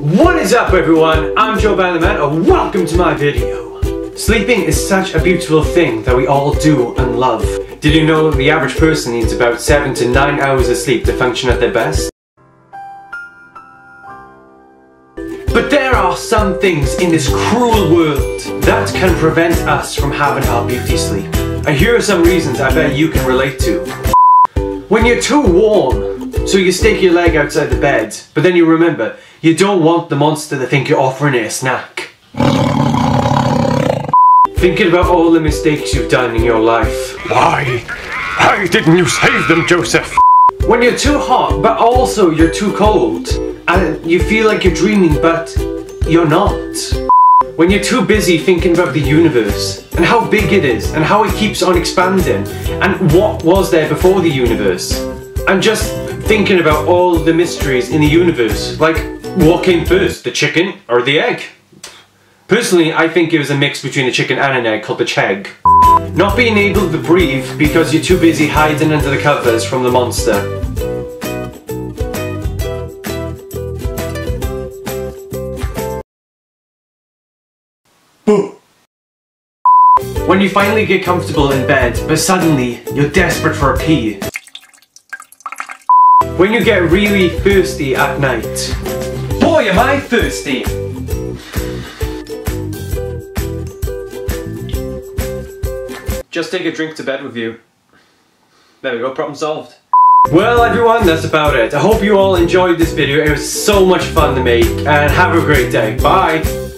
What is up everyone? I'm JoBann the man and welcome to my video. Sleeping is such a beautiful thing that we all do and love. Did you know that the average person needs about 7 to 9 hours of sleep to function at their best? But there are some things in this cruel world that can prevent us from having our beauty sleep. And here are some reasons I bet you can relate to. When you're too warm, so you stick your leg outside the bed, but then you remember, you don't want the monster to think you're offering it a snack. Thinking about all the mistakes you've done in your life. Why? Why didn't you save them, Joseph? When you're too hot, but also you're too cold, and you feel like you're dreaming, but you're not. When you're too busy thinking about the universe, and how big it is, and how it keeps on expanding, and what was there before the universe, and just thinking about all the mysteries in the universe, like what came first, the chicken or the egg? Personally, I think it was a mix between a chicken and an egg called the chegg. Not being able to breathe because you're too busy hiding under the covers from the monster. When you finally get comfortable in bed, but suddenly you're desperate for a pee. When you get really thirsty at night. Boy, am I thirsty! Just take a drink to bed with you. There we go, problem solved. Well everyone, that's about it. I hope you all enjoyed this video. It was so much fun to make and have a great day. Bye!